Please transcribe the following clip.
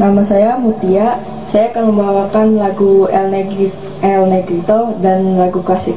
Nama saya Mutia. Saya akan membawakan lagu El, Negrito dan lagu klasik.